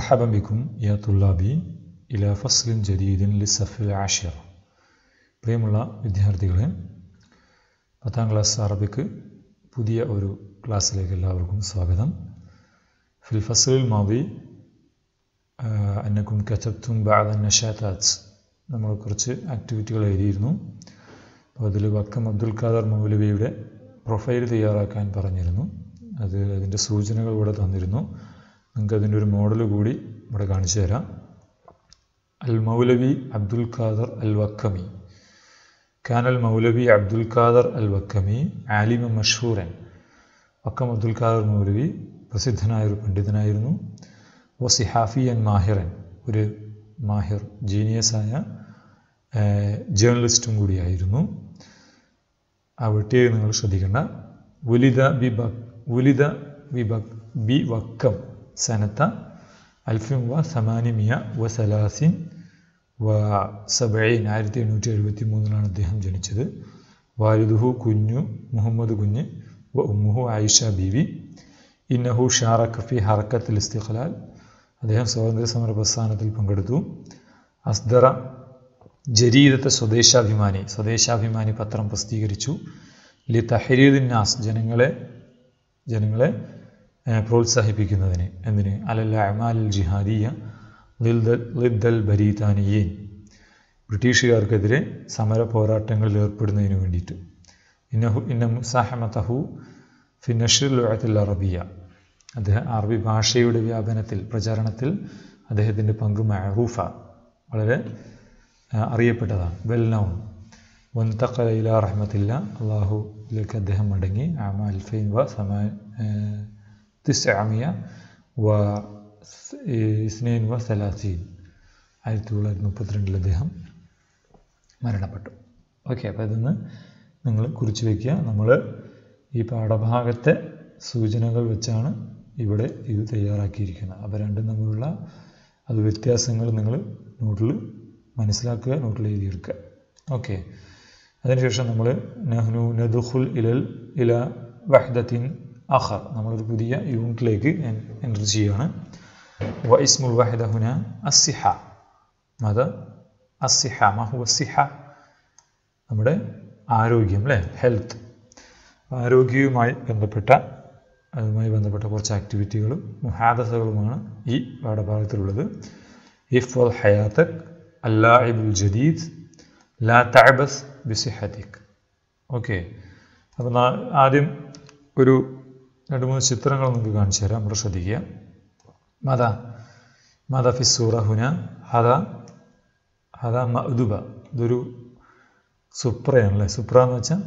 مرحبا بكم يا طلابي إلى فصل جديد للصف العاشر പ്രിയമുള്ള വിദ്യാർത്ഥികളെ പത്താം ക്ലാസ് അറബിക്ക് പുതിയ ഒരു ക്ലാസ്സിലേക്ക് എല്ലാവർക്കും സ്വാഗതം ഫിൽ ഫസലിൽ മാവി അന്നക്കും കച്ചത്തും ബാദ നഷാത്താത്ത് നമ്മൾ കുറച്ച് ആക്ടിവിറ്റികൾ എഴുതിയിരുന്നു അപ്പോൾ അതിൽ വക്കം അബ്ദുൽ ഖാദർ മൗലവിയുടെ പ്രൊഫൈൽ തയ്യാറാക്കാൻ പറഞ്ഞിരുന്നു അത് അതിൻ്റെ സൂചനകൾ ഇവിടെ തന്നിരുന്നു നിങ്ങൾക്ക് അതിൻ്റെ ഒരു മോഡൽ കൂടി ഇവിടെ കാണിച്ചു തരാം അൽ മൗലവി അബ്ദുൽ ഖാദർ അൽ വക്കമി كان المولوي عبد القادر الوكمي عالما مشهورا വക്കം അബ്ദുൽ ഖാദർ മൗലവി പ്രസിദ്ധനായ ഒരു പണ്ഡിതനായിരുന്നു വസിഹാഫിയൻ മാഹിറൻ ഒരു മാഹിർ ജീനിയസായ ജേർണലിസ്റ്റും കൂടിയായിരുന്നു ആ വെട്ടിയെ നിങ്ങൾ ശ്രദ്ധിക്കേണ്ട ഉലിത B buck ഉലിത B buck B വക്കം സമാനിമിയ വ സലാസിൻ വ സബൈൻ ആയിരത്തി എണ്ണൂറ്റി എഴുപത്തി മൂന്നിലാണ് അദ്ദേഹം ജനിച്ചത്. വാലിദുഹു കുഞ്ഞു മുഹമ്മദ് കുഞ്ഞ് വ ഉമ്മുഹു ആയിഷ ബീവി. ഇന്നഹു ഷാറഖ് ഫി ഹറക്കത്തിൽ ഇസ്തിഖലാൽ. അദ്ദേഹം സ്വാതന്ത്ര്യ സമര പ്രസ്ഥാനത്തിൽ പങ്കെടുത്തു. അസ്ദറ ജരീദത്തെ സ്വദേശാഭിമാനി സ്വദേശാഭിമാനി പത്രം പ്രസിദ്ധീകരിച്ചു. ലി തഹരീദിന്നാസ് ജനങ്ങളെ ജനങ്ങളെ പ്രോത്സാഹിപ്പിക്കുന്നതിന്. എന്തിന്? അലല്ല അമാലിൽ ജിഹാദിയ ലിദ്ദൽ ബരീതാനിയീൻ. ബ്രിട്ടീഷുകാർക്കെതിരെ സമര പോരാട്ടങ്ങളിൽ ഏർപ്പെടുന്നതിന് വേണ്ടിയിട്ട്. ഇന്നഹു ഇന്ന മുസാഹമത്തഹു ഫിനഷിർ ലുഴത്തിൽ അറബിയ. അദ്ദേഹം അറബി ഭാഷയുടെ വ്യാപനത്തിൽ പ്രചാരണത്തിൽ അദ്ദേഹത്തിന്റെ പങ്ക് മഹറൂഫ വളരെ അറിയപ്പെട്ടതാണ്. Well noun. വന്തഖല റഹ്മത്തില്ല. അള്ളാഹുലേക്ക് അദ്ദേഹം മടങ്ങി. ആമ അൽഫൈൻ വ സമാ തിസ്അമിയ واثنين وثلاثين. ആയിരത്തി തൊള്ളായിരത്തി മുപ്പത്തിരണ്ടിൽ അദ്ദേഹം മരണപ്പെട്ടു. ഓക്കെ അപ്പോൾ ഇതൊന്ന് നിങ്ങൾ കുറിച്ച് വയ്ക്കുക നമ്മൾ ഈ പാഠഭാഗത്തെ സൂചനകൾ വെച്ചാണ് ഇവിടെ ഇത് തയ്യാറാക്കിയിരിക്കുന്നത്. അപ്പോൾ രണ്ടും തമ്മിലുള്ള അത് വ്യത്യാസങ്ങൾ നിങ്ങൾ നോട്ടിൽ മനസ്സിലാക്കുക നോട്ടിൽ എഴുതിയെടുക്കുക ഓക്കെ അതിനുശേഷം നമ്മൾ നഹ്നു നദുഖുൽ ഇലൽ ഇല വഹദത്തിൻ അഹർ നമ്മളൊരു പുതിയ യൂണിറ്റിലേക്ക് എന്റർ ചെയ്യുകയാണ് വ ഇസ്മുൽ വഹിദ ഹുന അസിഹ മത അസിഹ മഹു അസിഹ നമ്മുടെ ആരോഗ്യം അല്ലേ? ഹെൽത്ത്. ആരോഗ്യവുമായി ബന്ധപ്പെട്ട അതുമായി ബന്ധപ്പെട്ട കുറച്ച് ആക്ടിവിറ്റികളും മുഹാദസകളുമാണ് ഈ പാഠഭാഗത്തിലുള്ളത്. ഇഫ് വൽ ഹയാത്തക് അല്ലാഹിബുൽ ജദീദ് ലാ തഅബസ് ബിസിഹത്തിക് ഓക്കെ. അപ്പം ആദ്യം ഒരു രണ്ട് മൂന്ന് ചിത്രങ്ങൾ നമുക്ക് കാണിച്ചു തരാം. നമ്മൾ ശ്രദ്ധിക്കുക. മത മത ഫിസൂറ ഹുന ഹദ ഹദ മഅദുബ. ഇതൊരു സുപ്രയാണല്ലേ? സുപ്ര എന്ന് വെച്ചാൽ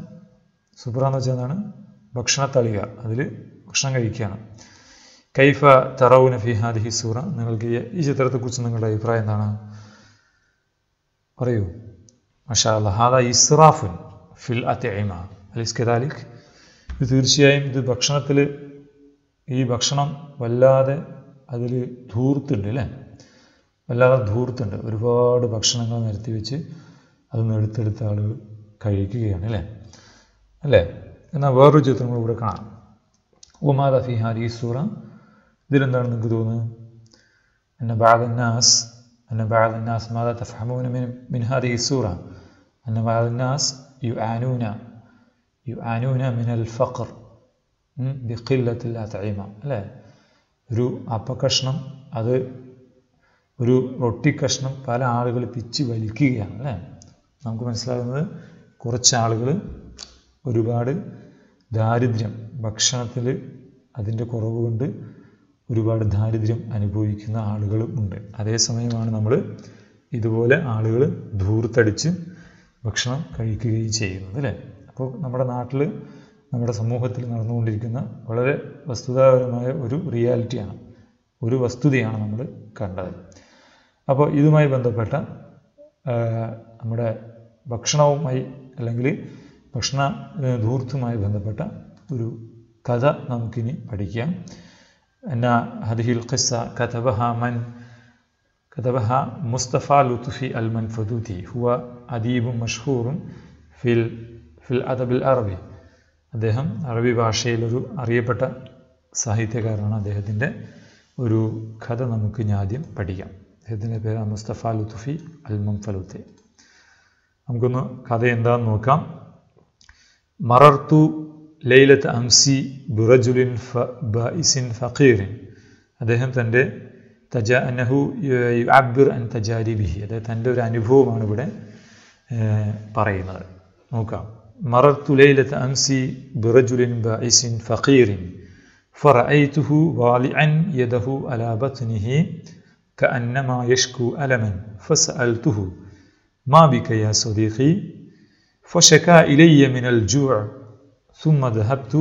സുപ്ര എന്ന് വെച്ചാൽ എന്താണ്? ഭക്ഷണത്തളിക. അതിൽ ഭക്ഷണം കഴിക്കുകയാണ്. കൈഫ തറവുന ഫി ഹാദിഹി സൂറ. നിങ്ങൾക്ക് ഈ ചിത്രത്തെക്കുറിച്ച് നിങ്ങളുടെ അഭിപ്രായം എന്താണ്? പറയൂ. മഷാ അല്ല ഹാദ ഇസ്റാഫുൻ ഫിൽ അത്യമ അലിസ് കെദാലിഖ് ഇത് തീർച്ചയായും ഇത് ഭക്ഷണത്തിൽ ഈ ഭക്ഷണം വല്ലാതെ അതിൽ ധൂർത്തുണ്ട് അല്ലേ വല്ലാതെ ധൂർത്തുണ്ട്. ഒരുപാട് ഭക്ഷണങ്ങൾ നിരത്തി വെച്ച് അതൊന്ന് എടുത്തെടുത്ത ആൾ കഴിക്കുകയാണ് അല്ലേ അല്ലേ? എന്നാൽ വേറൊരു ചിത്രം കൂടെ ഇവിടെ കാണാം. ഉമാദ റഫി ഹാരി സൂറ. ഇതിലെന്താണ് നിങ്ങൾക്ക് തോന്നുന്നത്? എന്നെ ബാദന്നാസ് എന്നെ ബാദന്നാസ് മാതാ തഫഹമൂന മിൻ മിൻ ഹാരി സൂറ. എന്നെ ബാദന്നാസ് യു ആനൂന യു ആനൂന മിനൽ ഫഖർ ബിഖില്ലത്തിൽ അത്തൈമ അല്ലേ? ഒരു അപ്പക്കഷ്ണം അത് ഒരു റൊട്ടി കഷ്ണം പല ആളുകൾ പിച്ച് വലിക്കുകയാണ് അല്ലേ? നമുക്ക് മനസ്സിലാകുന്നത് കുറച്ച് ആളുകൾ ഒരുപാട് ദാരിദ്ര്യം ഭക്ഷണത്തിൽ അതിന്റെ കുറവ് കൊണ്ട് ഒരുപാട് ദാരിദ്ര്യം അനുഭവിക്കുന്ന ആളുകളും ഉണ്ട്. അതേസമയമാണ് നമ്മൾ ഇതുപോലെ ആളുകൾ ധൂർത്തടിച്ച് ഭക്ഷണം കഴിക്കുകയും ചെയ്യുന്നത് അല്ലേ? അപ്പോൾ നമ്മുടെ നാട്ടിൽ നമ്മുടെ സമൂഹത്തിൽ നടന്നുകൊണ്ടിരിക്കുന്ന വളരെ വസ്തുതാപരമായ ഒരു റിയാലിറ്റിയാണ് ഒരു വസ്തുതയാണ് നമ്മൾ കണ്ടത്. അപ്പോൾ ഇതുമായി ബന്ധപ്പെട്ട നമ്മുടെ ഭക്ഷണവുമായി അല്ലെങ്കിൽ ഭക്ഷണ ധൂർത്തുമായി ബന്ധപ്പെട്ട ഒരു കഥ നമുക്കിനി പഠിക്കാം. എന്നാ ഹദിഹിൽ ഖിസ്സ കഥബഹ മൻ കഥബഹ മുസ്തഫ ലുത്തുഫി അൽ മൻ ഫദൂത്തി ഹുവ അദീബും മഷ്ഹൂറും ഫിൽ ഫിൽ അദബിൽ അറബി. അദ്ദേഹം അറബി ഭാഷയിലൊരു അറിയപ്പെട്ട സാഹിത്യകാരനാണ്. അദ്ദേഹത്തിന്റെ ഒരു കഥ നമുക്ക് ഇനി ആദ്യം പഠിക്കാം. അദ്ദേഹത്തിന്റെ പേര് മുസ്തഫ ലുത്തുഫി അൽ മുംഫലുത്തെ നമുക്കൊന്ന് കഥ എന്താണെന്ന് നോക്കാം. മറർത്തു ലൈലത്ത് അംസി ബുറജുലിൻ ഫ ബൈസിൻ ഫക്കീറിൻ അദ്ദേഹം തന്റെ തജ അനഹു അബ്ബിർ അൻ തജാരിബിഹി. അതായത് തന്റെ ഒരു അനുഭവമാണ് ഇവിടെ പറയുന്നത്. നോക്കാം. മറർത്തു ലൈലത്ത് അംസി ബുറജുലിൻ ബൈസിൻ ഫക്കീറിൻ فرأيته والعا يده على بطنه كأنما يشكو ألما فسألته ما بك يا صديقي فشكا إلي من الجوع ثم ذهبت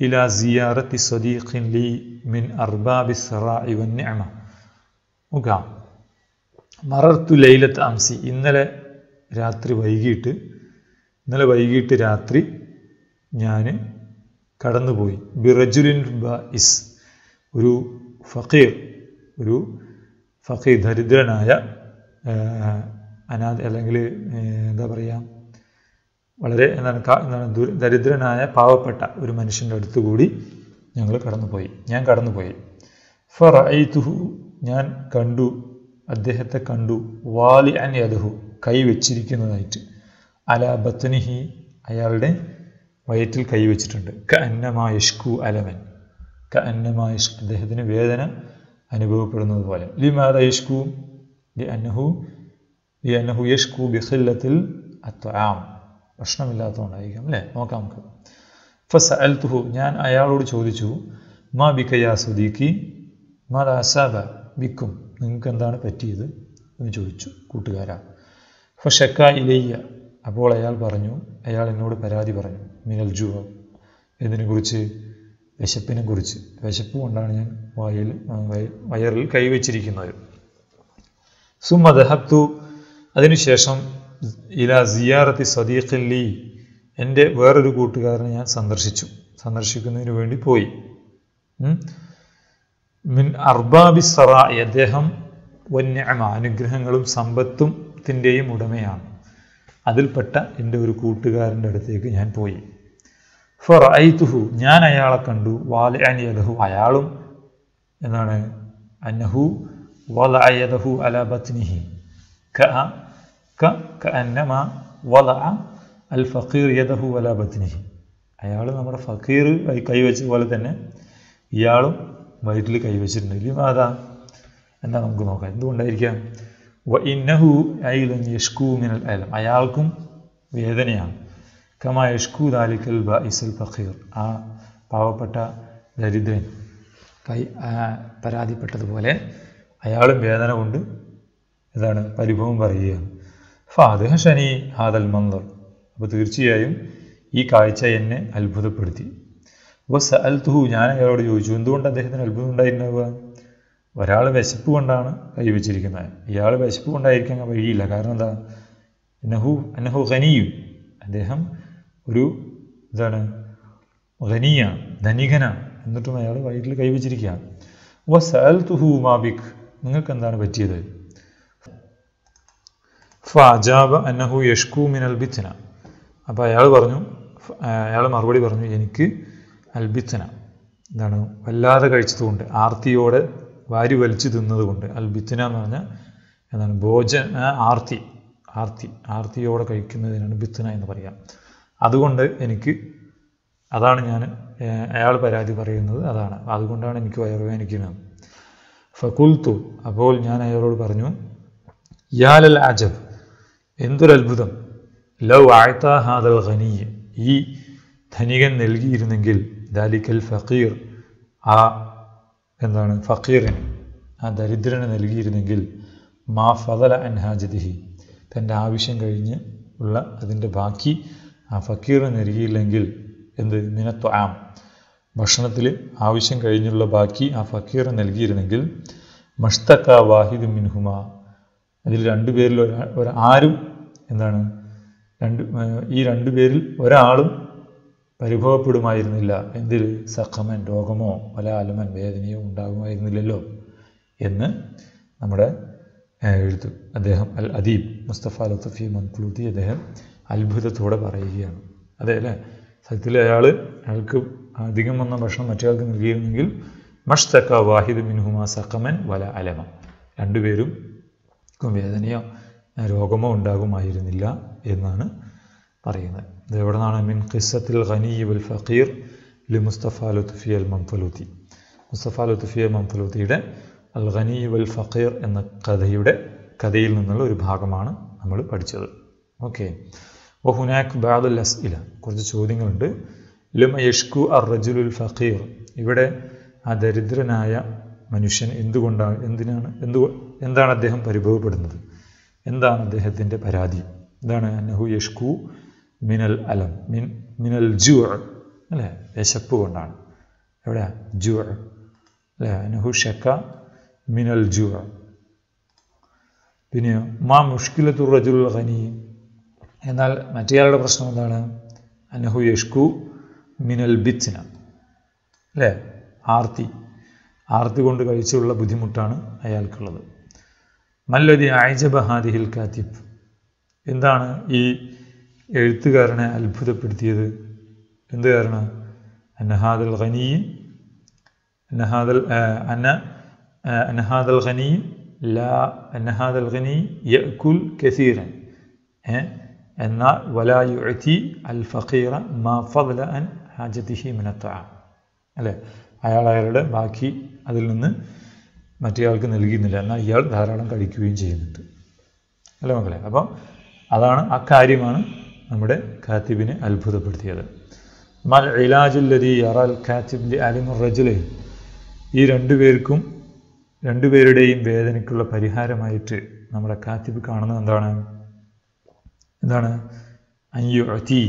إلى زيارة صديق لي من أرباب الثراء والنعمة നോക്കാം മറർത്തു ലൈലത്ത് അംസി ഇന്നലെ രാത്രി വൈകിട്ട് ഇന്നലെ വൈകിട്ട് രാത്രി ഞാൻ കടന്നുപോയി. ബിറജുലിൻ ഇസ് ഒരു ഫഖീർ ഒരു ഫഖീർ ദരിദ്രനായ അനാഥ അല്ലെങ്കിൽ എന്താ പറയുക വളരെ എന്താണ് എന്താണ് ദരിദ്രനായ പാവപ്പെട്ട ഒരു മനുഷ്യന്റെ അടുത്ത് കൂടി ഞങ്ങൾ കടന്നുപോയി. ഞാൻ കടന്നുപോയി. ഫർ ഞാൻ കണ്ടു അദ്ദേഹത്തെ കണ്ടു. വാലി അൻ യദഹു കൈ വെച്ചിരിക്കുന്നതായിട്ട് അല ബത്തനിഹി അയാളുടെ വയറ്റിൽ കൈവച്ചിട്ടുണ്ട് ക അന്നമായഷ്കു അലമൻ. ക അന്നമായഷ് അദ്ദേഹത്തിന് വേദന അനുഭവപ്പെടുന്നത് പോലെ. ലിമാത യഷ്കു ലി അന്നഹു ലി അന്നഹു യഷ്കു ബിഖില്ലത്തിൽ അത്വാം. ഭക്ഷണമില്ലാത്തതുകൊണ്ടായിരിക്കും അല്ലേ? നോക്കാം നമുക്ക്. ഫസ് അൽത്തുഹു ഞാൻ അയാളോട് ചോദിച്ചു മാ ബിക്കയാ സുദീഖി? മാ അസാബ ബിക്കും? നിങ്ങൾക്ക് എന്താണ് പറ്റിയത്? എന്ന് ചോദിച്ചു കൂട്ടുകാരാ. ഫഷക്ക ഇലയ്യ അപ്പോൾ അയാൾ പറഞ്ഞു അയാൾ എന്നോട് പരാതി പറഞ്ഞു മിനൽ ജുവ ഇതിനെക്കുറിച്ച് വിശപ്പിനെ കുറിച്ച് വിശപ്പ് കൊണ്ടാണ് ഞാൻ വായിൽ വയറിൽ കൈവച്ചിരിക്കുന്നത് സുമ ദഹബ്തു. അതിനുശേഷം ഇല സിയാറത്തി സദീഖല്ലി എന്റെ വേറൊരു കൂട്ടുകാരനെ ഞാൻ സന്ദർശിച്ചു. സന്ദർശിക്കുന്നതിന് വേണ്ടി പോയി. മിൻ അർബാബി സറായി അദ്ദേഹം വന്യമ അനുഗ്രഹങ്ങളും സമ്പത്തും ത്തിന്റെയും ഉടമയാണ്. അതിൽപ്പെട്ട എന്റെ ഒരു കൂട്ടുകാരന്റെ അടുത്തേക്ക് ഞാൻ പോയി. ഫർ ഐതുഹു ഞാൻ അയാളെ കണ്ടു. വാല അലഹു അയാളും എന്നാണ്. അന്നഹു വല അല ബത്നിഹി. ക ക വല അൽ ഫക്കീർ യദഹു അല ബത്നിഹി. അയാൾ നമ്മുടെ ഫക്കീർ കൈവച്ച പോലെ തന്നെ ഇയാളും വയറ്റിൽ കൈവച്ചിട്ടുണ്ട്. ലിമാതാ എന്താ നമുക്ക് നോക്കാം. എന്തുകൊണ്ടായിരിക്കാം? വ ഇന്നഹു ഐലൻ യഷ്കൂ മിനൽ അലം അയാൾക്കും വേദനയാണ്. കമാ യഷ്കൂ ദാലിക്കൽ ബൈസൽ ഫഖീർ ആ പാവപ്പെട്ട ദരിദ്രൻ കൈ പരാതിപ്പെട്ടതുപോലെ അയാളും വേദന കൊണ്ട് ഇതാണ് പരിഭവം പറയുകയാണ്. ഫാദഹ ശനി ഹാദൽ മന്ദർ. അപ്പോൾ തീർച്ചയായും ഈ കാഴ്ച എന്നെ അത്ഭുതപ്പെടുത്തി. അപ്പോൾ സ അൽത്തുഹു ഞാൻ അയാളോട് ചോദിച്ചു എന്തുകൊണ്ട് അദ്ദേഹത്തിന് അത്ഭുതം ഉണ്ടായിരുന്നവ ഒരാൾ വിശപ്പ് കൊണ്ടാണ് കൈവച്ചിരിക്കുന്നത് ഇയാൾ വിശപ്പ് കൊണ്ടായിരിക്കാൻ വഴിയില്ല. കാരണം എന്താ? നഹു അനഹു ഖനിയും അദ്ദേഹം ഒരു ഇതാണ് ഖനിയ ധനികന എന്നിട്ടും അയാൾ വയറ്റിൽ കൈവച്ചിരിക്കുകയാണ്. വ സഅൽതുഹു മാബിക് നിങ്ങൾക്ക് എന്താണ് പറ്റിയത്? ഫാജാബ് അന്നഹു യഷ്കു മിൻ അൽബിത്തന അപ്പോൾ അയാൾ പറഞ്ഞു അയാൾ മറുപടി പറഞ്ഞു എനിക്ക് അൽബിത്തന എന്താണ് വല്ലാതെ കഴിച്ചതുകൊണ്ട് ആർത്തിയോടെ വാരി വലിച്ചു തിന്നതുകൊണ്ട് അൽബിത്തന എന്ന് പറഞ്ഞാൽ എന്താണ് ഭോജൻ ആർത്തി ആർത്തി ആർത്തിയോടെ കഴിക്കുന്നതിനാണ് ബിത്തന എന്ന് പറയാം അതുകൊണ്ട് എനിക്ക് അതാണ് ഞാൻ അയാൾ പരാതി പറയുന്നത് അതാണ്. അതുകൊണ്ടാണ് എനിക്ക് വയറുവേദനിക്കുന്നത് ഫകുൽത്തു അപ്പോൾ ഞാൻ അയാളോട് പറഞ്ഞു യാലൽ അജബ് എന്തൊരത്ഭുതം ലവ് ആഴ്ത്ത ഹാദൽ ഖനീ ഈ ധനികൻ നൽകിയിരുന്നെങ്കിൽ ദാലിക്കൽ ഫക്കീർ ആ എന്താണ്? ഫക്കീറിന് ആ ദരിദ്രന് നൽകിയിരുന്നെങ്കിൽ മാ ഫതല അൻഹാജതിഹി തന്റെ ആവശ്യം കഴിഞ്ഞ് ഉള്ള അതിന്റെ ബാക്കി ആ ഫക്കീറിന് നൽകിയില്ലെങ്കിൽ എന്ത്? മിനത്വ ആം ഭക്ഷണത്തിൽ ആവശ്യം കഴിഞ്ഞുള്ള ബാക്കി ആ ഫക്കീറിന് നൽകിയിരുന്നെങ്കിൽ മഷ്തക്ക വാഹിദ് മിൻഹുമ. അതിൽ രണ്ടുപേരിൽ ഒരാ ഒരാരും എന്താണ്? രണ്ട് ഈ രണ്ടുപേരിൽ ഒരാളും പരിഭവപ്പെടുമായിരുന്നില്ല എന്തിൽ സഖമൻ രോഗമോ വല അലമൻ വേദനയോ ഉണ്ടാകുമായിരുന്നില്ലല്ലോ എന്ന് നമ്മുടെ എഴുത്തു അദ്ദേഹം അൽ അദീബ് മുസ്തഫ ലത്തഫി മൻക്ലൂത്തി അദ്ദേഹം അത്ഭുതത്തോടെ പറയുകയാണ്. അതെ അല്ലേ? സത്യത്തിൽ അയാൾ അയാൾക്ക് അധികം വന്ന ഭക്ഷണം മറ്റേയാൾക്ക് നൽകിയിരുന്നെങ്കിൽ മഷ്തക്ക വാഹിദ് മിൻഹുമ സഖമൻ വല അലമ. രണ്ടുപേരും വേദനയോ രോഗമോ ഉണ്ടാകുമായിരുന്നില്ല എന്നാണ് പറയുന്നത് ഇത് എവിടെ നിന്നാണ് മിൻ ഖിസ്സത്തിൽ ഖനീ ഉൽ ഫഖീർ ലി Mustafa Lutfi al Manfaluti. Mustafa ലുത്ഫിയ മംഫലൂത്തിയുടെ അൽ ഖനീ ഉൽ ഫഖീർ എന്ന കഥയുടെ കഥയിൽ നിന്നുള്ള ഒരു ഭാഗമാണ് നമ്മൾ പഠിച്ചത്. ഓക്കെ. ഹുനാക് ബാദുൽ അസ്ഇല. കുറച്ച് ചോദ്യങ്ങളുണ്ട്. ലുമ യഷ്കു അർ റജുലുൽ ഫഖീർ. ഇവിടെ ആ ദരിദ്രനായ മനുഷ്യൻ എന്തുകൊണ്ടാണ് എന്തിനാണ്? എന്തു എന്താണ് അദ്ദേഹം പരിഭവപ്പെടുന്നത്? എന്താണ് അദ്ദേഹത്തിന്റെ പരാതി? എന്താണ് അന്നഹു യഷ്കു മിനൽ അലം മിൻ മിനൽ ജു അല്ലേ? വിശപ്പ് കൊണ്ടാണ്. എവിടെ ജു അല്ലേ? അന്നഹു ഷക്ക മിനൽ ജു പിന്നെ മാ മുഷ്കിലത്തു റജുൽ ഖനി എന്നാൽ മറ്റേയാളുടെ പ്രശ്നം എന്താണ്? അനഹു യഷ്കു മിനൽ ബിത്ന അല്ലേ? ആർത്തി. ആർത്തി കൊണ്ട് കഴിച്ചുള്ള ബുദ്ധിമുട്ടാണ് അയാൾക്കുള്ളത്. മല്ലതി ആയിജബ ഹാദിഹിൽ കാത്തിബ്. എന്താണ് ഈ എഴുത്തുകാരനെ അത്ഭുതപ്പെടുത്തിയത് എന്ത് കാരണം? അന്നഹാദൽ ഖനി അന്നഹാദൽ അന്ന അന്നഹാദൽ ഖനി ലാ അന്നഹാദൽ ഖനി യഅ്കുൽ കസീറൻ എന്നാൽ വലാ യുഅതി അൽ ഫഖീറ മാ ഫضല അൻ ഹാജതിഹി മിന തആം അല്ലേ? അയാൾ അയാളുടെ ബാക്കി അതിൽ നിന്ന് മറ്റേയാൾക്ക് നൽകുന്നില്ല എന്നാൽ ഇയാൾ ധാരാളം കഴിക്കുകയും ചെയ്യുന്നുണ്ട്. അല്ലേ മക്കളെ? അപ്പം അതാണ് ആ കാര്യമാണ് നമ്മുടെ കാത്തിബിനെ അത്ഭുതപ്പെടുത്തിയത്. മൽ ഇലാജുല്ലതി അറാൽ കാത്തിബ് ലി അലിമുർ റജുലെ. ഈ രണ്ടുപേർക്കും രണ്ടുപേരുടെയും വേദനയ്ക്കുള്ള പരിഹാരമായിട്ട് നമ്മുടെ കാത്തിബ് കാണുന്നത് എന്താണ്? എന്താണ്? അയ്യു അതി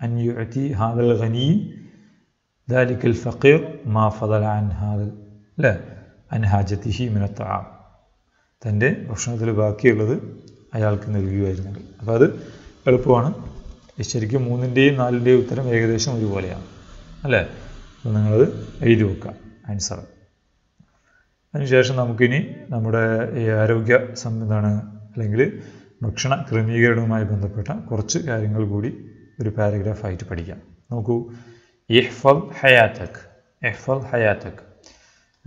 അയ്യു അതി ഹാദൽ ഖനി ദാലിക്കൽ ഫക്കീർ മാ ഫദൽ അൻ ഹാദൽ അല്ലേ? അൻഹാജത്തിഹി മിനത്താം തന്റെ ഭക്ഷണത്തിൽ ബാക്കിയുള്ളത് അയാൾക്ക് നൽകുകയായിരുന്നു. അപ്പോൾ അത് എളുപ്പമാണ്. ശരിക്കും മൂന്നിന്റെയും നാലിന്റെയും ഉത്തരം ഏകദേശം ഒരുപോലെയാണ്. അല്ലേ? അപ്പം നിങ്ങളത് എഴുതി വെക്കുക. ആൻസർ അതിനുശേഷം നമുക്കിനി നമ്മുടെ ഈ ആരോഗ്യ സംവിധാനം അല്ലെങ്കിൽ ഭക്ഷണ ക്രമീകരണവുമായി ബന്ധപ്പെട്ട കുറച്ച് കാര്യങ്ങൾ കൂടി ഒരു പാരഗ്രാഫായിട്ട് പഠിക്കാം. നോക്കൂ. ഇഹ്ഫൽ ഹയാത്തക് ഇഹ്ഫൽ ഹയാത്തക്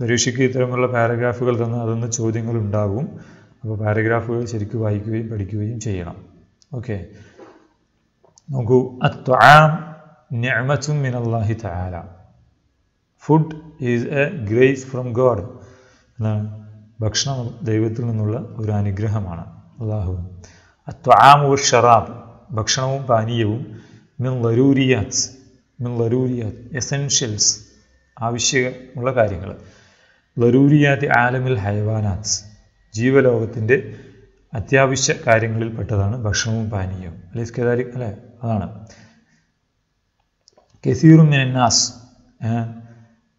പരീക്ഷയ്ക്ക് ഇത്തരമുള്ള പാരഗ്രാഫുകൾ തന്ന് അതൊന്ന് ചോദ്യങ്ങൾ ഉണ്ടാകും. അപ്പോൾ പാരഗ്രാഫുകൾ ശരിക്കും വായിക്കുകയും പഠിക്കുകയും ചെയ്യണം. ഓക്കെ. നോക്കൂ അത്വാം നിഅമത്തും മിനല്ലാഹി തആല. Food is a grace from God എന്നാണ് ഭക്ഷണം ദൈവത്തിൽ നിന്നുള്ള ഒരു അനുഗ്രഹമാണ്. അള്ളാഹു അത്വാമു ഷറാബ് ഭക്ഷണവും പാനീയവും മിൻ ലരൂരിയാത്സ് മിൻ ലരൂരിയാത്ത് എസെൻഷ്യൽസ് ആവശ്യമുള്ള കാര്യങ്ങൾ. ലരൂരിയാത്ത് ആലമിൽ ഹൈവാനാത്സ് ജീവലോകത്തിന്റെ അത്യാവശ്യ കാര്യങ്ങളിൽ പെട്ടതാണ് ഭക്ഷണവും പാനീയവും. അല്ലെ സ്കേദാരി അല്ലേ? അതാണ്. കെസീറും മിനാസ്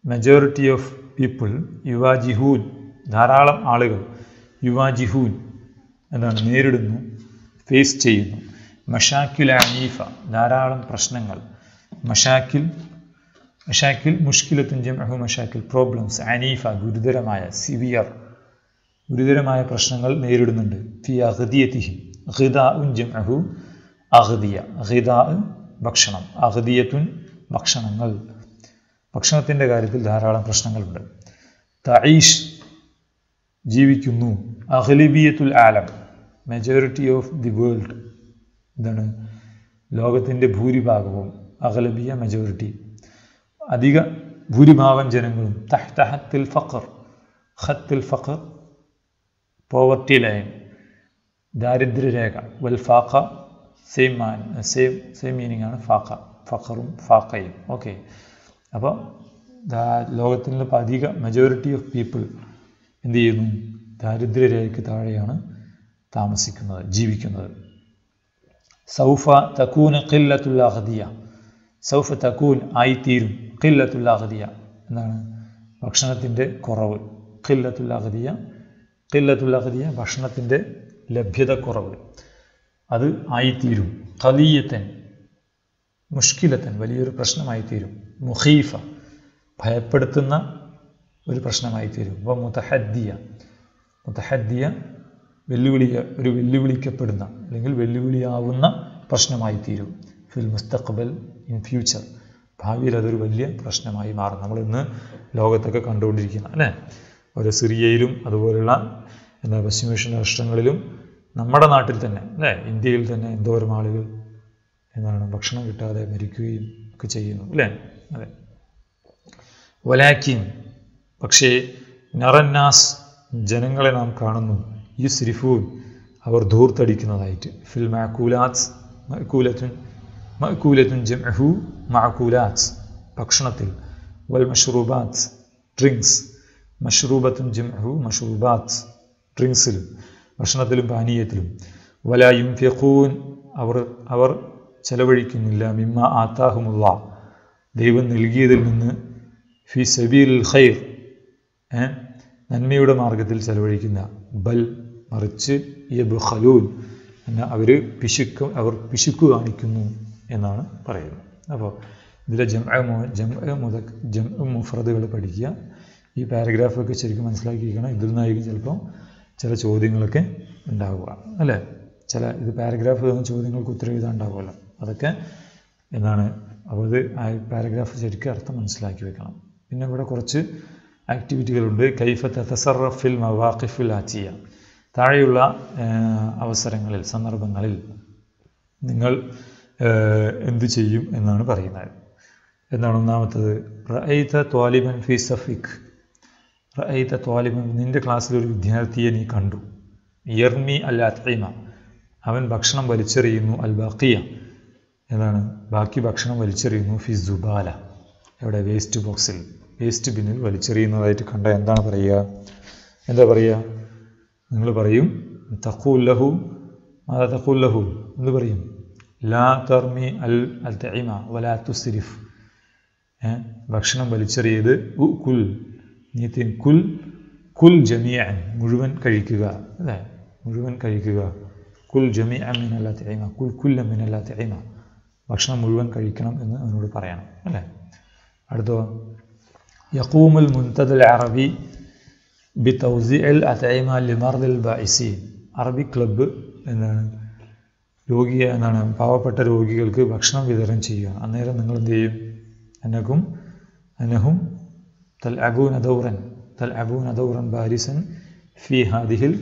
മെജോറിറ്റി ഓഫ് പീപ്പിൾ യുവാജിഹൂൻ ധാരാളം ആളുകൾ യുവാജിഹൂൻ എന്താണ് നേരിടുന്നു ഫേസ് ചെയ്യുന്നു. മഷാക്കിൽ അനീഫ ധാരാളം പ്രശ്നങ്ങൾ. മഷാക്കിൽ മഷാക്കിൽ മുഷ്കിലത്തും ജംഅഹു മഷാക്കിൽ പ്രോബ്ലംസ് അനീഫ ഗുരുതരമായ സിവിയർ ഗുരുതരമായ പ്രശ്നങ്ങൾ നേരിടുന്നുണ്ട്. ഫി അഹദിയത്തിഹിം ഹിദാ ഉൻ ജംഅഹു. അഹദിയ. ഹിദാ ഭക്ഷണം. അഹദിയത്തുൻ ഭക്ഷണങ്ങൾ. ഭക്ഷണത്തിന്റെ കാര്യത്തിൽ ധാരാളം പ്രശ്നങ്ങളുണ്ട്. തഈഷ് ജീവിക്കുന്നു. അഹ്ലിബിയത്തുൽ ആലം. മെജോറിറ്റി ഓഫ് ദി വേൾഡ് എന്താണ് ലോകത്തിന്റെ ഭൂരിഭാഗവും അഹ്ലബിയ മെജോറിറ്റി അധിക ഭൂരിഭാഗം ജനങ്ങളും തഹ്തഹത്തിൽ ഫഖർ ഖത്തിൽ ഫഖർ പോവർട്ടി ലൈൻ ദാരിദ്ര്യരേഖ വൽ ഫാഖ സെയിം മാൻ സെയിം സെയിം മീനിങ് ആണ് ഫാഖ ഫഖറും ഫാഖയും. ഓക്കെ അപ്പോൾ ലോകത്തിലുള്ള അധിക മെജോറിറ്റി ഓഫ് പീപ്പിൾ എന്ത് ചെയ്യുന്നു? ദാരിദ്ര്യരേഖയ്ക്ക് താഴെയാണ് താമസിക്കുന്നത് ജീവിക്കുന്നത്. സൗഫ തക്കൂന ഖില്ലത്തുൽ സൗഫ തക്കൂൻ ആയിത്തീരും ഖില്ലത്തുൽ അഹദിയ എന്താണ്? ഭക്ഷണത്തിന്റെ കുറവ് ഖില്ലത്തുൽ ഖില്ലത്തുൽ അഹദിയ ഭക്ഷണത്തിന്റെ ലഭ്യത കുറവ് അത് ആയിത്തീരും. കലീയത്തൻ മുഷ്കിലത്തൻ വലിയൊരു പ്രശ്നമായിത്തീരും. മുഖീഫ ഭയപ്പെടുത്തുന്ന ഒരു പ്രശ്നമായിത്തീരും. മുതഹദ്ദിയ മുതഹദ്ദിയ മുത്തഹദ്ദിയ വെല്ലുവിളിയ ഒരു വെല്ലുവിളിക്കപ്പെടുന്ന അല്ലെങ്കിൽ വെല്ലുവിളിയാവുന്ന പ്രശ്നമായിത്തീരും. ഫിൽ മുസ്തഖബൽ ഇൻ ഫ്യൂച്ചർ. ഭാവിയിൽ അതൊരു വലിയ പ്രശ്നമായി മാറും. നമ്മൾ ഇന്ന് ലോകത്തൊക്കെ കണ്ടുകൊണ്ടിരിക്കുന്ന അല്ലേ? ഓരോ സിറിയയിലും അതുപോലുള്ള എന്താ പശ്ചിമേഷ്യൻ രാഷ്ട്രങ്ങളിലും നമ്മുടെ നാട്ടിൽ തന്നെ അല്ലേ? ഇന്ത്യയിൽ തന്നെ എന്തോരം ആളുകൾ എന്താണ് ഭക്ഷണം കിട്ടാതെ മരിക്കുകയും ഒക്കെ ചെയ്യുന്നു അല്ലേ? അതെ. വലാക്കിൻ പക്ഷേ നറന്നാസ് ജനങ്ങളെ നാം കാണുന്നു. ഈ സിരിഫൂൻ അവർ ധൂർത്തടിക്കുന്നതായിട്ട്. ഫിൽ മാക്കൂലാത്സ് മക്കൂലത്തുൻ മക്കൂലത്തുൻ ജംഹു മാക്കൂലാസ് ഭക്ഷണത്തിൽ. വൽ മഷ്റൂബാത്സ് ഡ്രിങ്ക്സ്. മഷ്റൂബത്തുൻ ജിംഹു മഷ്റൂബാത്ത് ഡ്രിങ്ക്സിലും ഭക്ഷണത്തിലും പാനീയത്തിലും. വലായും ഫിഖൂൻ അവർ അവർ ചെലവഴിക്കുന്നില്ല. മിമ്മ ആത്താഹുമുള്ള ദൈവം നൽകിയതിൽ നിന്ന് ഫി സബീൽ ഖൈർ? നന്മയുടെ മാർഗത്തിൽ ചെലവഴിക്കുന്ന. ബൽ മറിച്ച് യബ്ഖലൂൻ എന്ന അവർ പിശുക്ക് അവർ പിശുക്ക് കാണിക്കുന്നു എന്നാണ് പറയുന്നത്. അപ്പോൾ ഇതിലെ ജം ജം മുത ജം മുഫ്രദുകൾ പഠിക്കുക. ഈ പാരഗ്രാഫൊക്കെ ശരിക്കും മനസ്സിലാക്കിയിരിക്കണം. ഇതിൽ നിന്നായിരിക്കും ചിലപ്പം ചില ചോദ്യങ്ങളൊക്കെ ഉണ്ടാവുക അല്ലേ? ചില ഇത് പാരഗ്രാഫ് തന്ന ചോദ്യങ്ങൾക്ക് ഉത്തരം എഴുതാൻ ഉണ്ടാവുമല്ലോ. അതൊക്കെ എന്താണ് അപ്പോൾ ഇത് പാരഗ്രാഫ് ശരിക്കും അർത്ഥം മനസ്സിലാക്കി വെക്കണം. പിന്നെ ഇവിടെ കുറച്ച് ആക്ടിവിറ്റികളുണ്ട് കൈഫ തസറഫിൽ മവാഖിഫുൽ ആറ്റിയ താഴെയുള്ള അവസരങ്ങളിൽ സന്ദർഭങ്ങളിൽ നിങ്ങൾ എന്ത് ചെയ്യും എന്നാണ് പറയുന്നത്. എന്താണ് ഒന്നാമത്തത്? റഅയ്ത ത്വാലിബൻ ഫി സഫിഖ്. റഅയ്ത ത്വാലിബൻ നിന്റെ ക്ലാസ്സിൽ ഒരു വിദ്യാർത്ഥിയെ നീ കണ്ടു. യർമി അൽ അത്ഇമ. അവൻ ഭക്ഷണം വലിച്ചെറിയുന്നു അൽ ബാക്കിയ എന്നാണ് ബാക്കി ഭക്ഷണം വലിച്ചെറിയുന്നു ഫി സുബാല. എവിടെ? വേസ്റ്റ് ബോക്സിൽ. വേസ്റ്റ് ബിന്നിൽ വലിച്ചെറിയുന്നതായിട്ട് കണ്ട എന്താണ് പറയുക? എന്താ പറയുക? നിങ്ങൾ പറയും തഖൂല്ലഹു മാതാ തഖൂല്ലഹു എന്ന് പറയും? ലാ തർമി അൽ അൽ തൈമ വലാ തുസ്രിഫ്? ഭക്ഷണം വലിച്ചെറിയത് ഉ കുൽ. നീ കുൽ കുൽ ജമിയൻ മുഴുവൻ കഴിക്കുക അല്ലേ? മുഴുവൻ കഴിക്കുക. കുൽ ജമിയ മിനല്ല തൈമ കുൽ കുല്ല മിനല്ല തൈമ ഭക്ഷണം മുഴുവൻ കഴിക്കണം എന്ന് അവനോട് പറയണം അല്ലേ? അടുത്തോ യക്കൂമുൽ മുൻതദൽ അറബി ബി തൗസിഅൽ അതൈമ ലിമർദിൽ ബൈസി അറബി ക്ലബ്ബ് എന്താണ്? രോഗിയെ എന്താണ്? പാവപ്പെട്ട രോഗികൾക്ക് ഭക്ഷണം വിതരണം ചെയ്യുക. അന്നേരം നിങ്ങൾ എന്ത് ചെയ്യും? അനക്കും അനഹും തൽ അബൂൻ അദൗറൻ തൽ അബൂൻ അദൗറൻ ബാരിസൻ ഫി ഹാദിഹിൽ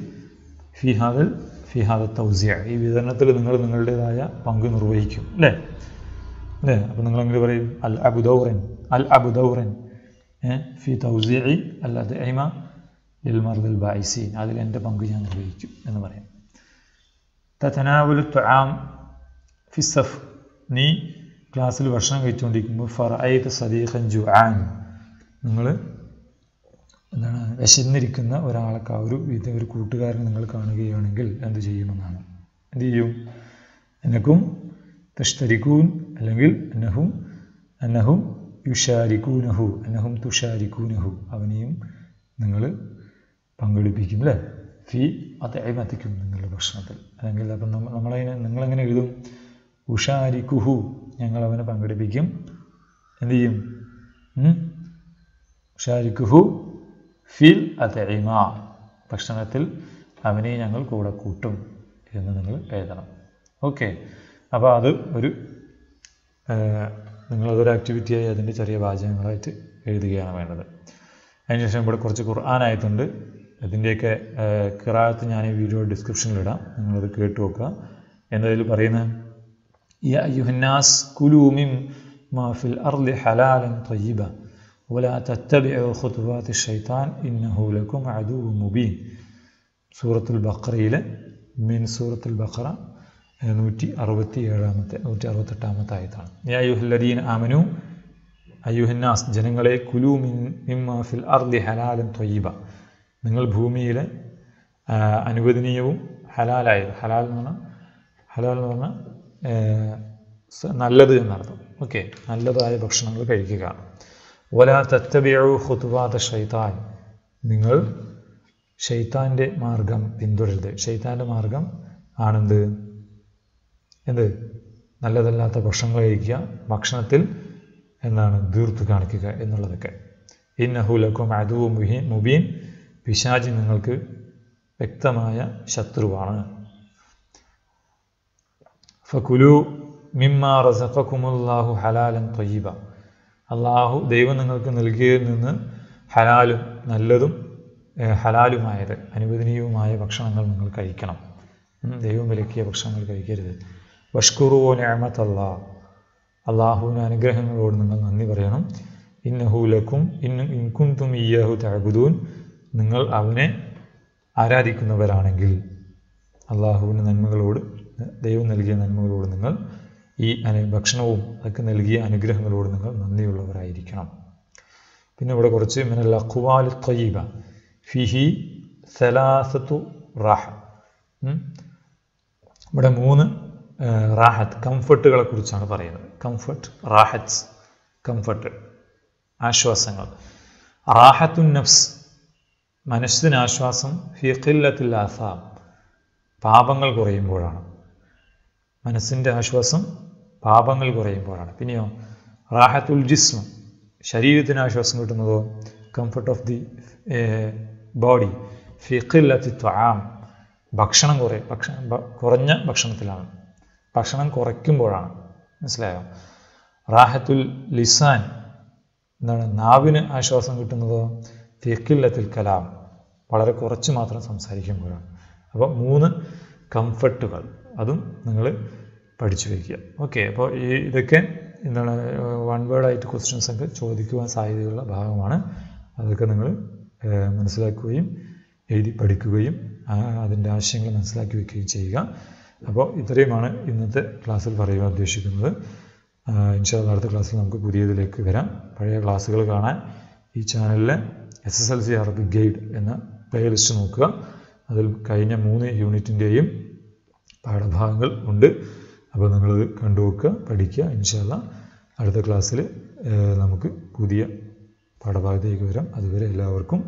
ഫി ഹാദൽ ഫി ഹാദ തൗസിയ ഈ വിതരണത്തിൽ നിങ്ങൾ നിങ്ങളുടേതായ പങ്ക് നിർവഹിക്കും അല്ലേ? അല്ലേ? അപ്പം നിങ്ങൾ എങ്ങനെ പറയും? അൽ അബുദൗറൻ അൽ അബുദൗറൻ ഫി തൗസിഇ അൽ അദ്ഇമ ലിൽ മർദിൽ ബായിസീൻ അതിൽ എന്റെ പങ്ക് ഞാൻ നിർവഹിക്കും എന്ന് പറയാം. തതനാവുൽ തുആം ഫി സഫ് നീ ക്ലാസ്സിൽ ഭക്ഷണം കഴിച്ചുകൊണ്ടിരിക്കുമ്പോൾ ഫറഅയ്ത സദീഖൻ ജുആൻ. നിങ്ങൾ എന്താണ് വിശന്നിരിക്കുന്ന ഒരാൾക്ക് ആ ഒരു ഇത് ഒരു കൂട്ടുകാരനെ നിങ്ങൾ കാണുകയാണെങ്കിൽ എന്ത് ചെയ്യുമെന്നാണ്. എന്ത് ചെയ്യും? എന്നക്കും തഷ്തരിക്കൂൻ അല്ലെങ്കിൽ എന്നഹും എന്നഹും യുഷാരിക്കൂനഹു എന്നഹും തുഷാരിക്കൂനഹു. അവനെയും നിങ്ങൾ പങ്കെടുപ്പിക്കും അല്ലേ ഫീ അത് അഴിമത്തിക്കും നിങ്ങളുടെ ഭക്ഷണത്തിൽ അല്ലെങ്കിൽ അപ്പം നമ്മൾ നമ്മളതിനെ നിങ്ങളെങ്ങനെ എഴുതും? ഉഷാരിക്കുഹു ഞങ്ങൾ അവനെ പങ്കെടുപ്പിക്കും. എന്ത് ചെയ്യും? ഷാരിക്കുഹു ഫിൽ അതൈമ ഭക്ഷണത്തിൽ അവനെ ഞങ്ങൾ കൂടെ കൂട്ടും എന്ന് നിങ്ങൾ എഴുതണം. ഓക്കെ. അപ്പോൾ അത് ഒരു നിങ്ങളതൊരു ആക്ടിവിറ്റിയായി അതിന്റെ ചെറിയ വാചകങ്ങളായിട്ട് എഴുതുകയാണ് വേണ്ടത്. അതിനുശേഷം ഇവിടെ കുറച്ച് ഖുർആാനായിട്ടുണ്ട് അതിന്റെയൊക്കെ കിറാത്ത് ഞാൻ ഈ വീഡിയോ ഡിസ്ക്രിപ്ഷനിലിടാം നിങ്ങളത് കേട്ട് നോക്കുക. എന്നതിൽ പറയുന്ന യാ യുഹന്നാസ് കുലൂമിം മാഫിൽ അർലി ഹലാലൻ തയ്യബ. ولا تتبعوا خطوات الشيطان إنه لكم عدو مبين سورة البقرة من سورة البقرة നൂറ്റി അറുപത്തി ഏഴാമത്തെ നൂറ്റി അറുപത്തെട്ടാമത്തെ ആയത്താണ് യാ യുഹല്ലദീൻ ആമനു അയ്യുഹന്നാസ് ജനങ്ങളെ കുലു മിൻ മിമ്മ ഫിൽ അർദി ഹലാലൻ ത്വയ്യിബ നിങ്ങൾ ഭൂമിയിലെ ആ, അനുവദനീയവും ഹലാലായത് ഹലാൽ എന്ന് പറഞ്ഞാൽ ഹലാൽ എന്ന് പറഞ്ഞാൽ ഏഹ്, സ- നല്ലത് എന്നർത്ഥം ഓക്കെ നല്ലതായ ഭക്ഷണങ്ങൾ കഴിക്കുക ഒല തത്തബിയു ഹുത്തുവാത്ത ഷൈത്താൻ നിങ്ങൾ ഷെയ്ത്താന്റെ മാർഗം പിന്തുടരുത് ഷെയ്ത്താന്റെ മാർഗം ആണെന്ത്? എന്ത്? നല്ലതല്ലാത്ത ഭക്ഷണങ്ങൾ കഴിക്കുക ഭക്ഷണത്തിൽ എന്നാണ് ദീർത്ത് കാണിക്കുക എന്നുള്ളതൊക്കെ. ഇന്നഹുലക്കും അതുവും മുഹീൻ മുബീൻ. പിശാജി നിങ്ങൾക്ക് വ്യക്തമായ ശത്രുവാണ്. ഫകുലു മിമ്മ റസഖക്കുമുല്ലാഹു ഹലാലൻ ത്വയ്യിബ അള്ളാഹു ദൈവം നിങ്ങൾക്ക് നൽകിയതിൽ നിന്ന് ഹലാലും നല്ലതും ഹലാലുമായത് അനുവദനീയവുമായ ഭക്ഷണങ്ങൾ നിങ്ങൾ കഴിക്കണം. ദൈവം വിലക്കിയ ഭക്ഷണങ്ങൾ കഴിക്കരുത്. വഷ്കുറു ഞാമത്ത് അള്ളാ അള്ളാഹുവിന് അനുഗ്രഹങ്ങളോട് നിങ്ങൾ നന്ദി പറയണം. ഇന്നഹൂലക്കും ഇന്ന് തും ഇയ്യാഹു തഅബുദൂൻ. നിങ്ങൾ അവനെ ആരാധിക്കുന്നവരാണെങ്കിൽ അള്ളാഹുവിന്റെ നന്മകളോട് ദൈവം നൽകിയ നന്മകളോട് നിങ്ങൾ ഈ ഭക്ഷണവും അതൊക്കെ നൽകിയ അനുഗ്രഹങ്ങളോട് നിങ്ങൾ നന്ദിയുള്ളവരായിരിക്കണം. പിന്നെ ഇവിടെ കുറച്ച് മിനൽ അഖ്വാൽ ത്വയ്യിബ. ഫിഹി സലാസത്തു റാഹ. ഇവിടെ മൂന്ന് റാഹത്ത് കംഫർട്ടുകളെ കുറിച്ചാണ് പറയുന്നത്. Comfort റാഹത്ത്സ് comfort ആശ്വാസങ്ങൾ. റാഹത്തുൻ നഫ്സ് മനസ്സിന് ആശ്വാസം ഫിഖില്ലത്തിൽ ആസാം. പാപങ്ങൾ കുറയുമ്പോഴാണ്. മനസ്സിന്റെ ആശ്വാസം പാപങ്ങൾ കുറയുമ്പോഴാണ്. പിന്നെയോ റാഹത്തുൽ ജിസ്മ ശരീരത്തിന് ആശ്വാസം കിട്ടുന്നതോ കംഫർട്ട് ഓഫ് ദി ബോഡി ഫിഖില്ലത്തി ത്വാം ഭക്ഷണം കുറേ ഭക്ഷണം കുറഞ്ഞ ഭക്ഷണത്തിലാണ്. ഭക്ഷണം കുറയ്ക്കുമ്പോഴാണ്. മനസ്സിലായോ? റാഹത്തുൽ ലിസാൻ എന്താണ് നാവിന് ആശ്വാസം കിട്ടുന്നതോ ഫിഖില്ലത്തിൽ കലാം വളരെ കുറച്ച് മാത്രം സംസാരിക്കുമ്പോഴാണ്. അപ്പോൾ മൂന്ന് കംഫർട്ടുകൾ അതും നിങ്ങൾ പഠിച്ചു വയ്ക്കുക. ഓക്കെ അപ്പോൾ ഈ ഇതൊക്കെ എന്താണ് വൺ വേർഡായിട്ട് ക്വസ്റ്റ്യൻസ് ഒക്കെ ചോദിക്കുവാൻ സാധ്യതയുള്ള ഭാഗമാണ്. അതൊക്കെ നിങ്ങൾ മനസ്സിലാക്കുകയും എഴുതി പഠിക്കുകയും അതിന്റെ ആശയങ്ങൾ മനസ്സിലാക്കി വയ്ക്കുകയും ചെയ്യുക. അപ്പോൾ ഇത്രയുമാണ് ഇന്നത്തെ ക്ലാസ്സിൽ പറയുവാൻ ഉദ്ദേശിക്കുന്നത്. ഇൻഷാല്ല അടുത്ത ക്ലാസ്സിൽ നമുക്ക് പുതിയതിലേക്ക് വരാം. പഴയ ക്ലാസ്സുകൾ കാണാൻ ഈ ചാനലിലെ S S L C Arabic guide എന്ന പ്ലേലിസ്റ്റ് നോക്കുക. അതിൽ കഴിഞ്ഞ മൂന്ന് യൂണിറ്റിന്റെയും പാഠഭാഗങ്ങൾ ഉണ്ട്. അപ്പോൾ നിങ്ങളത് കണ്ടുവെക്കുക പഠിക്കുക. ഇൻഷാല്ല അടുത്ത ക്ലാസ്സിൽ നമുക്ക് പുതിയ പാഠഭാഗത്തേക്ക് വരാം. അതുവരെ എല്ലാവർക്കും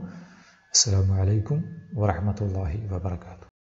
അസ്സാം വലൈക്കും വാഹമത്തല്ലാഹി വാബർക്കാത്തു